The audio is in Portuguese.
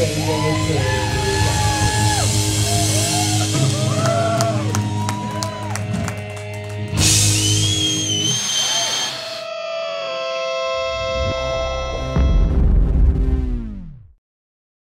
Ei, ei.